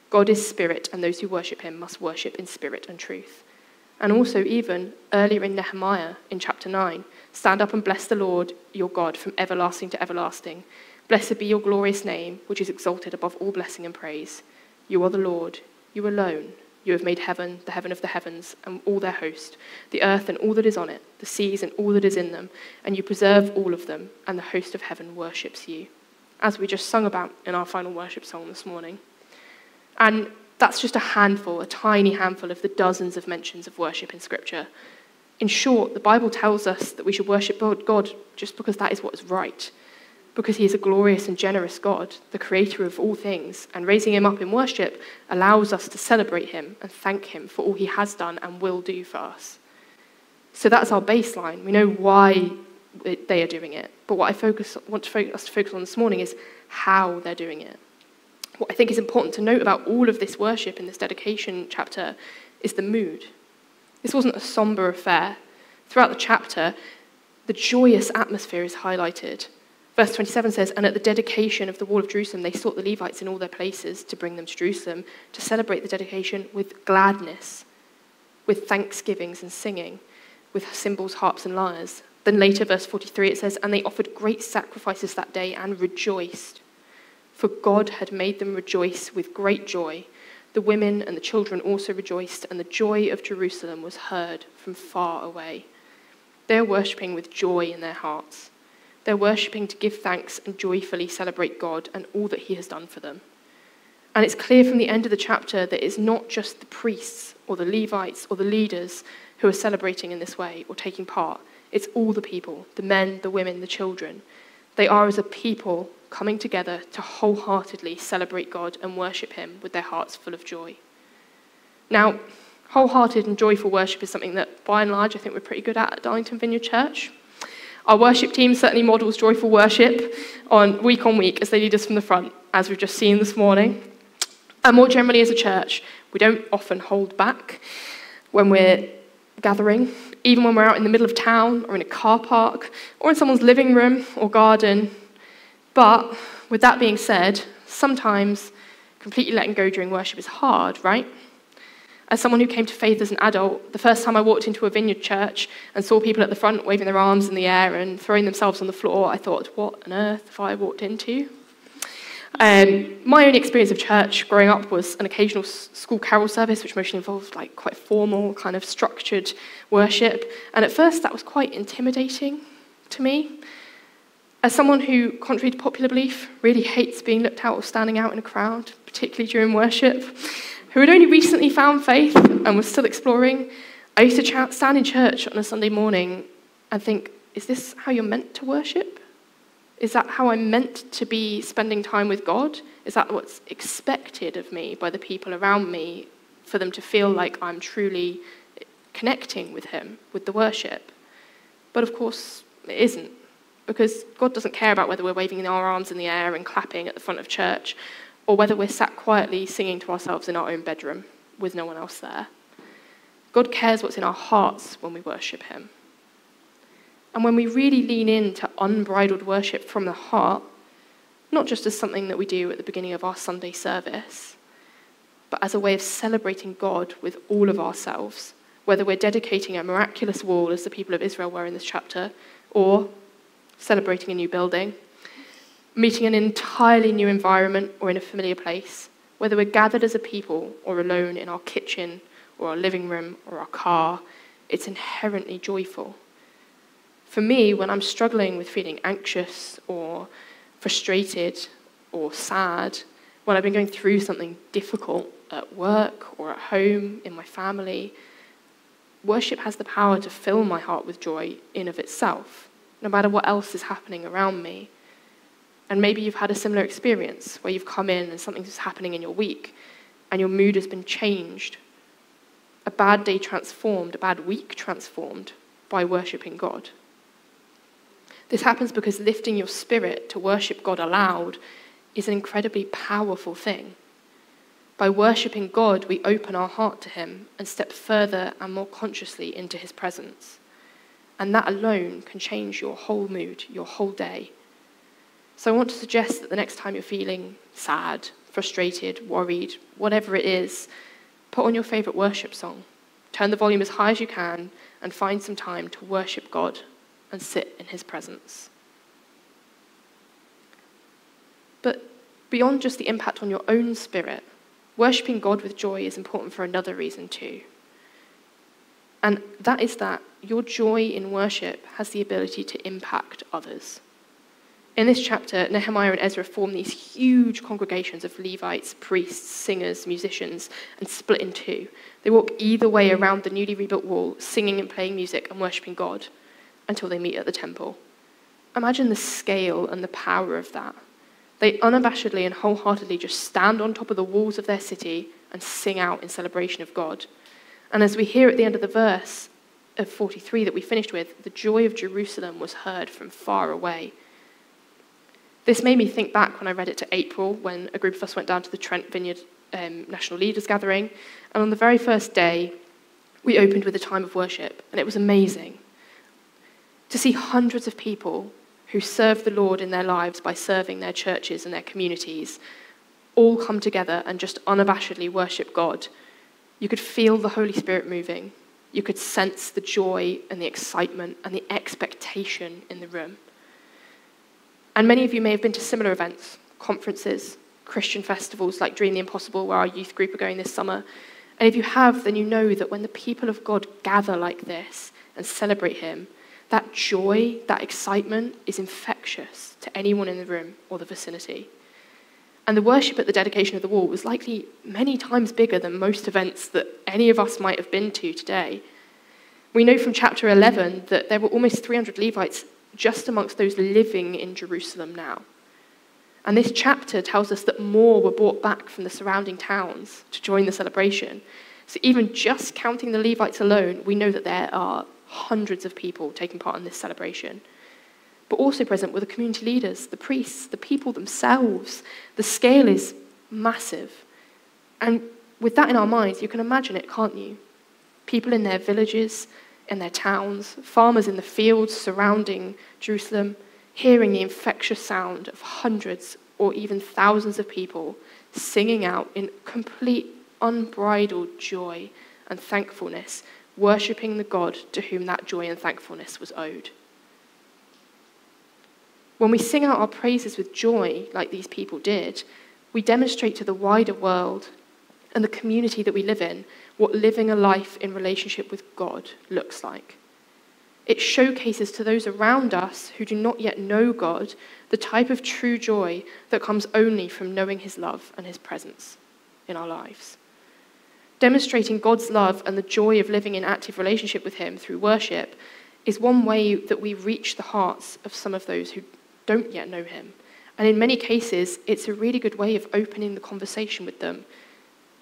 God is spirit, and those who worship him must worship in spirit and truth. And also, even earlier in Nehemiah, in chapter 9, stand up and bless the Lord your God from everlasting to everlasting. Blessed be your glorious name, which is exalted above all blessing and praise. You are the Lord, you alone. You have made heaven, the heaven of the heavens, and all their host, the earth and all that is on it, the seas and all that is in them, and you preserve all of them, and the host of heaven worships you as we just sung about in our final worship song this morning. And that's just a handful, a tiny handful of the dozens of mentions of worship in Scripture. In short, the Bible tells us that we should worship God just because that is what is right, because He is a glorious and generous God, the creator of all things, and raising Him up in worship allows us to celebrate Him and thank Him for all He has done and will do for us. So that's our baseline. We know why they are doing it. But what I focus, want to focus, us to focus on this morning is how they're doing it. What I think is important to note about all of this worship in this dedication chapter is the mood. This wasn't a somber affair. Throughout the chapter, the joyous atmosphere is highlighted. Verse 27 says, And at the dedication of the wall of Jerusalem, they sought the Levites in all their places to bring them to Jerusalem to celebrate the dedication with gladness, with thanksgivings and singing, with cymbals, harps, and lyres. Then later, verse 43, it says, And they offered great sacrifices that day and rejoiced. For God had made them rejoice with great joy. The women and the children also rejoiced, and the joy of Jerusalem was heard from far away. They are worshipping with joy in their hearts. They're worshipping to give thanks and joyfully celebrate God and all that He has done for them. And it's clear from the end of the chapter that it's not just the priests or the Levites or the leaders who are celebrating in this way or taking part. It's all the people the men, the women, the children. They are, as a people, coming together to wholeheartedly celebrate God and worship Him with their hearts full of joy. Now, wholehearted and joyful worship is something that, by and large, I think we're pretty good at at Darlington Vineyard Church. Our worship team certainly models joyful worship on week on week as they lead us from the front, as we've just seen this morning. And more generally, as a church, we don't often hold back when we're gathering even when we're out in the middle of town or in a car park or in someone's living room or garden. But with that being said, sometimes completely letting go during worship is hard, right? As someone who came to faith as an adult, the first time I walked into a vineyard church and saw people at the front waving their arms in the air and throwing themselves on the floor, I thought, what on earth have I walked into? Um, my only experience of church growing up was an occasional school carol service, which mostly involved like quite formal, kind of structured worship. And at first, that was quite intimidating to me. As someone who, contrary to popular belief, really hates being looked at or standing out in a crowd, particularly during worship, who had only recently found faith and was still exploring, I used to stand in church on a Sunday morning and think, is this how you're meant to worship? Is that how I'm meant to be spending time with God? Is that what's expected of me by the people around me for them to feel like I'm truly connecting with Him, with the worship? But of course, it isn't, because God doesn't care about whether we're waving our arms in the air and clapping at the front of church, or whether we're sat quietly singing to ourselves in our own bedroom with no one else there. God cares what's in our hearts when we worship Him. And when we really lean into unbridled worship from the heart, not just as something that we do at the beginning of our Sunday service, but as a way of celebrating God with all of ourselves, whether we're dedicating a miraculous wall, as the people of Israel were in this chapter, or celebrating a new building, meeting an entirely new environment or in a familiar place, whether we're gathered as a people or alone in our kitchen or our living room or our car, it's inherently joyful. For me, when I'm struggling with feeling anxious or frustrated or sad, when I've been going through something difficult at work or at home, in my family, worship has the power to fill my heart with joy in of itself, no matter what else is happening around me. And maybe you've had a similar experience where you've come in and something's happening in your week and your mood has been changed. A bad day transformed, a bad week transformed by worshipping God. This happens because lifting your spirit to worship God aloud is an incredibly powerful thing. By worshipping God, we open our heart to Him and step further and more consciously into His presence. And that alone can change your whole mood, your whole day. So I want to suggest that the next time you're feeling sad, frustrated, worried, whatever it is, put on your favourite worship song. Turn the volume as high as you can and find some time to worship God and sit in His presence. But beyond just the impact on your own spirit, worshipping God with joy is important for another reason too. And that is that your joy in worship has the ability to impact others. In this chapter, Nehemiah and Ezra form these huge congregations of Levites, priests, singers, musicians, and split in two. They walk either way around the newly rebuilt wall, singing and playing music and worshipping God until they meet at the temple. Imagine the scale and the power of that. They unabashedly and wholeheartedly just stand on top of the walls of their city and sing out in celebration of God. And as we hear at the end of the verse of 43 that we finished with, the joy of Jerusalem was heard from far away. This made me think back when I read it to April, when a group of us went down to the Trent Vineyard um, National Leaders Gathering. And on the very first day, we opened with a time of worship, and it was amazing to see hundreds of people who serve the Lord in their lives by serving their churches and their communities all come together and just unabashedly worship God. You could feel the Holy Spirit moving. You could sense the joy and the excitement and the expectation in the room. And many of you may have been to similar events, conferences, Christian festivals like Dream the Impossible, where our youth group are going this summer. And if you have, then you know that when the people of God gather like this and celebrate Him, that joy, that excitement is infectious to anyone in the room or the vicinity. And the worship at the dedication of the wall was likely many times bigger than most events that any of us might have been to today. We know from chapter 11 that there were almost 300 Levites just amongst those living in Jerusalem now. And this chapter tells us that more were brought back from the surrounding towns to join the celebration. So, even just counting the Levites alone, we know that there are hundreds of people taking part in this celebration. But also present were the community leaders, the priests, the people themselves. The scale is massive. And with that in our minds, you can imagine it, can't you? People in their villages, in their towns, farmers in the fields surrounding Jerusalem, hearing the infectious sound of hundreds or even thousands of people singing out in complete unbridled joy and thankfulness worshipping the God to whom that joy and thankfulness was owed. When we sing out our praises with joy, like these people did, we demonstrate to the wider world and the community that we live in what living a life in relationship with God looks like. It showcases to those around us who do not yet know God the type of true joy that comes only from knowing His love and His presence in our lives. Demonstrating God's love and the joy of living in active relationship with Him through worship is one way that we reach the hearts of some of those who don't yet know Him. And in many cases, it's a really good way of opening the conversation with them.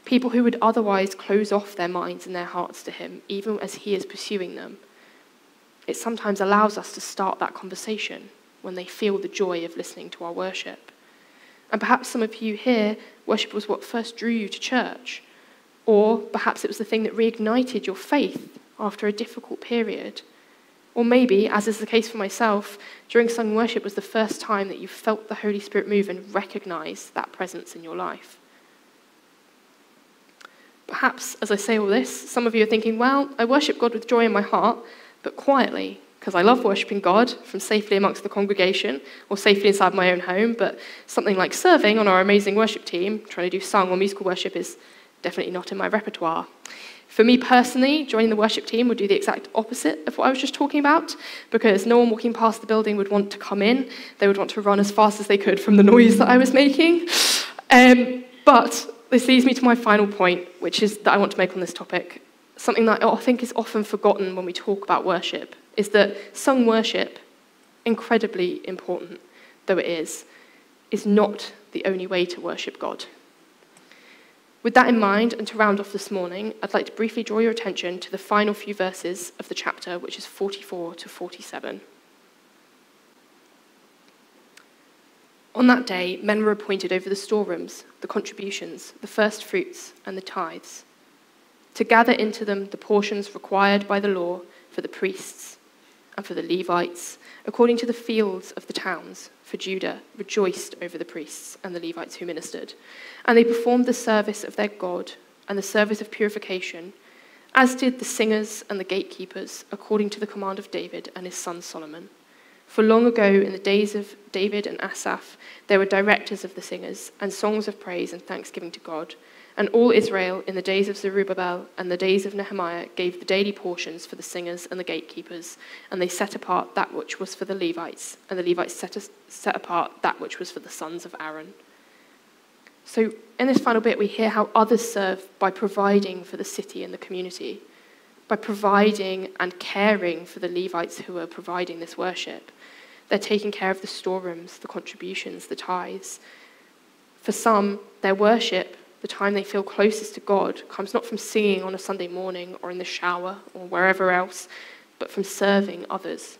People who would otherwise close off their minds and their hearts to Him, even as He is pursuing them. It sometimes allows us to start that conversation when they feel the joy of listening to our worship. And perhaps some of you here, worship was what first drew you to church. Or perhaps it was the thing that reignited your faith after a difficult period. Or maybe, as is the case for myself, during sung worship was the first time that you felt the Holy Spirit move and recognize that presence in your life. Perhaps, as I say all this, some of you are thinking, well, I worship God with joy in my heart, but quietly, because I love worshipping God from safely amongst the congregation or safely inside my own home, but something like serving on our amazing worship team, trying to do sung or musical worship, is definitely not in my repertoire. For me personally, joining the worship team would do the exact opposite of what I was just talking about, because no one walking past the building would want to come in. They would want to run as fast as they could from the noise that I was making. Um, but this leads me to my final point, which is that I want to make on this topic. Something that I think is often forgotten when we talk about worship is that sung worship, incredibly important though it is, is not the only way to worship God. With that in mind, and to round off this morning, I'd like to briefly draw your attention to the final few verses of the chapter, which is 44 to 47. On that day, men were appointed over the storerooms, the contributions, the first fruits, and the tithes, to gather into them the portions required by the law for the priests and for the Levites, according to the fields of the towns for Judah rejoiced over the priests and the Levites who ministered, and they performed the service of their God and the service of purification, as did the singers and the gatekeepers, according to the command of David and his son Solomon. For long ago, in the days of David and Asaph, there were directors of the singers, and songs of praise and thanksgiving to God. And all Israel, in the days of Zerubbabel and the days of Nehemiah, gave the daily portions for the singers and the gatekeepers, and they set apart that which was for the Levites, and the Levites set, set apart that which was for the sons of Aaron. So, in this final bit, we hear how others serve by providing for the city and the community, by providing and caring for the Levites who are providing this worship. They're taking care of the storerooms, the contributions, the tithes. For some, their worship the time they feel closest to God comes not from singing on a Sunday morning or in the shower or wherever else, but from serving others.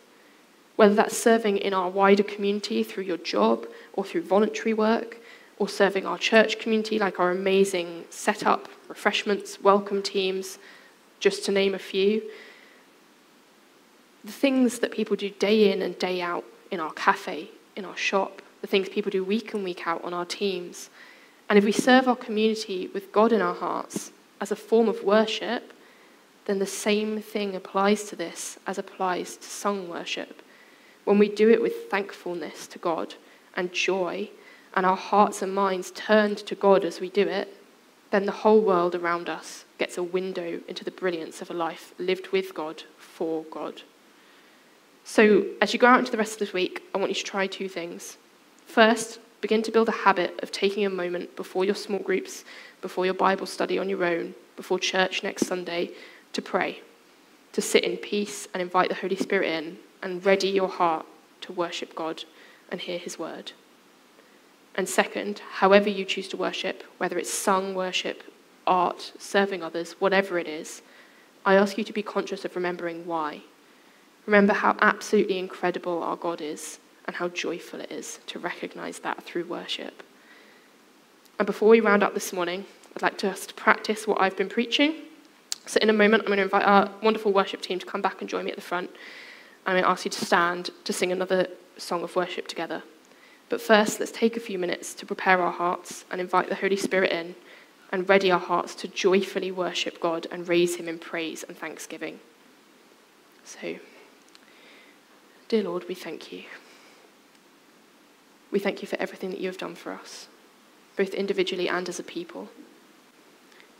Whether that's serving in our wider community through your job or through voluntary work, or serving our church community like our amazing setup, refreshments, welcome teams, just to name a few. The things that people do day in and day out in our cafe, in our shop, the things people do week in, week out on our teams, and if we serve our community with God in our hearts as a form of worship, then the same thing applies to this as applies to sung worship. When we do it with thankfulness to God and joy, and our hearts and minds turned to God as we do it, then the whole world around us gets a window into the brilliance of a life lived with God, for God. So, as you go out into the rest of this week, I want you to try two things. First, begin to build a habit of taking a moment before your small groups, before your Bible study on your own, before church next Sunday, to pray, to sit in peace and invite the Holy Spirit in and ready your heart to worship God and hear His word. And second, however you choose to worship, whether it's sung worship, art, serving others, whatever it is, I ask you to be conscious of remembering why. Remember how absolutely incredible our God is and how joyful it is to recognize that through worship. And before we round up this morning, I'd like to practice what I've been preaching. So, in a moment, I'm going to invite our wonderful worship team to come back and join me at the front. I'm going to ask you to stand to sing another song of worship together. But first, let's take a few minutes to prepare our hearts and invite the Holy Spirit in and ready our hearts to joyfully worship God and raise Him in praise and thanksgiving. So, dear Lord, we thank you. We thank you for everything that you have done for us, both individually and as a people.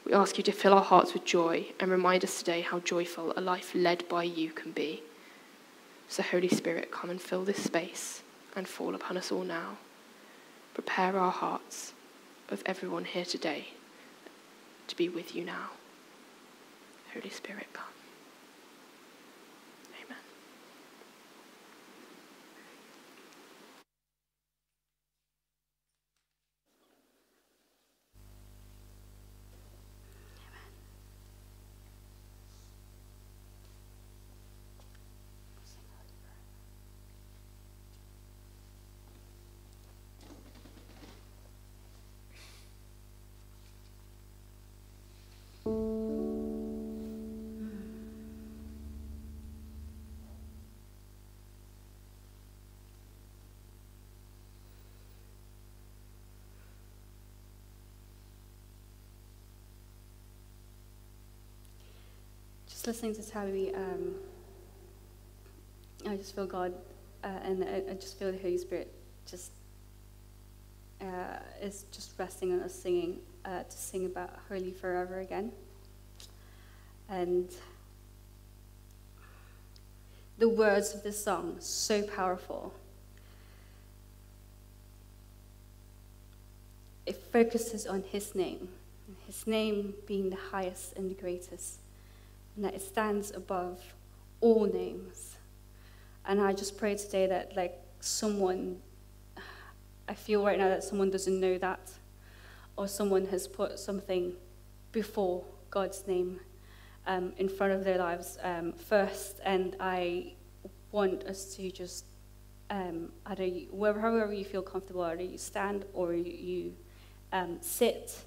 We ask you to fill our hearts with joy and remind us today how joyful a life led by you can be. So, Holy Spirit, come and fill this space and fall upon us all now. Prepare our hearts of everyone here today to be with you now. Holy Spirit, come. Listening to Tabby, um, I just feel God, uh, and I, I, just feel the Holy Spirit just uh, is just resting on us singing uh, to sing about holy forever again. And the words of this song, so powerful. It focuses on his name, his name being the highest and the greatest, and that it stands above all names. And I just pray today that, like, someone, I feel right now that someone doesn't know that, or someone has put something before God's name um, in front of their lives um, first. And I want us to just, um, either you, wherever, however you feel comfortable, either you stand or you, you um, sit,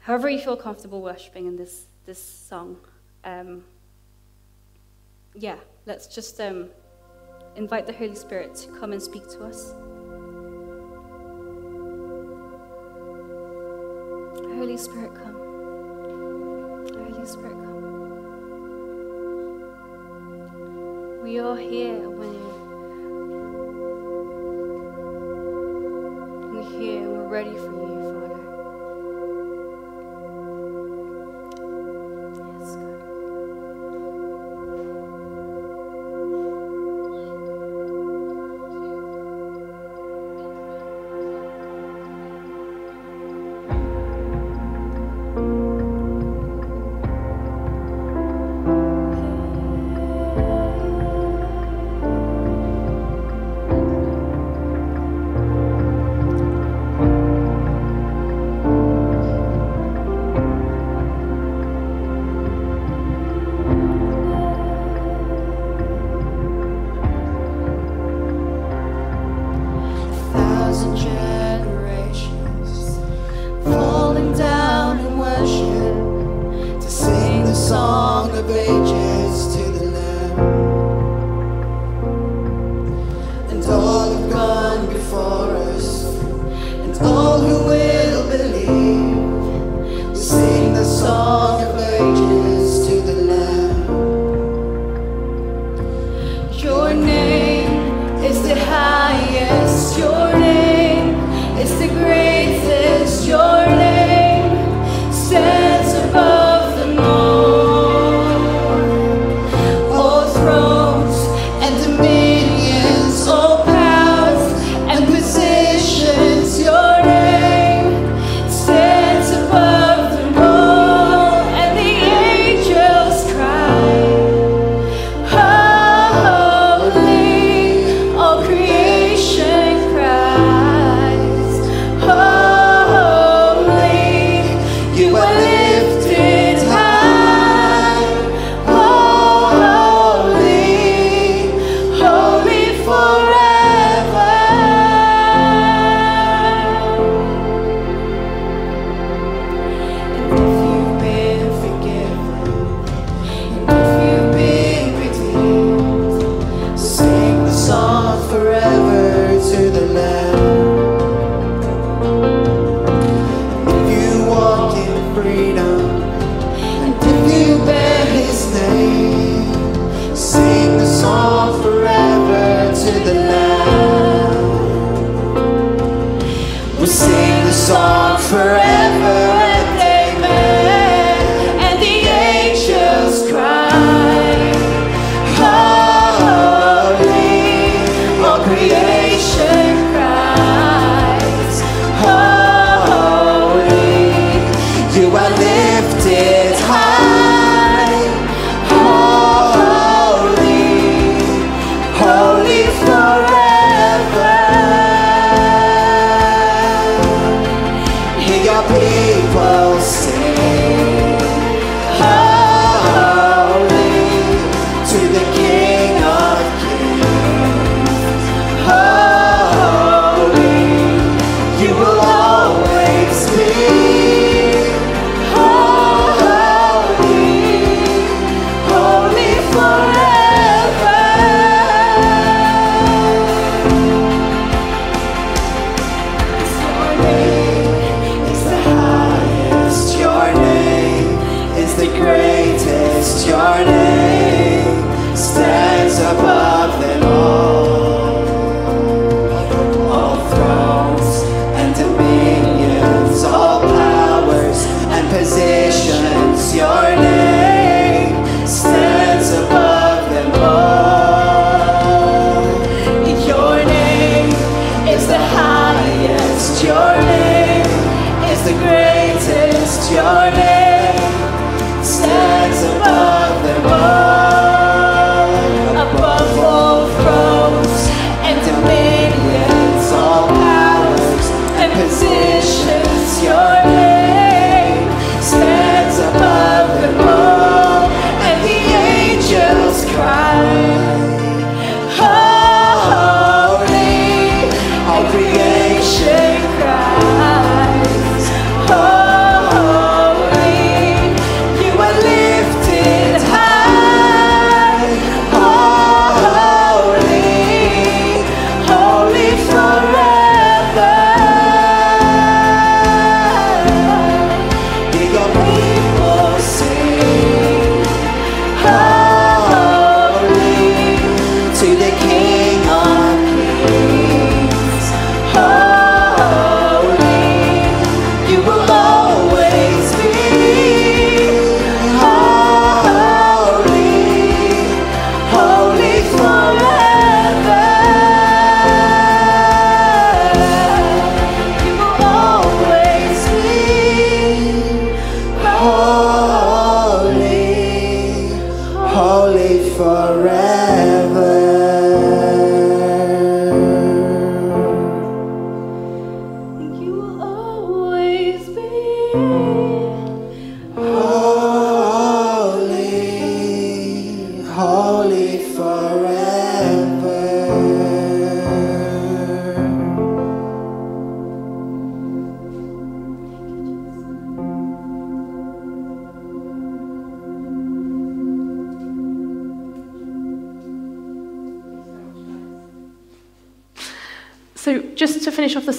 however you feel comfortable worshiping in this, this song. Um, yeah, let's just um, invite the Holy Spirit to come and speak to us. Holy Spirit, come. Holy Spirit, come. We are here when we're here and we're ready for you,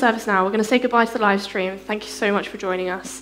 service now. We're going to say goodbye to the live stream. Thank you so much for joining us.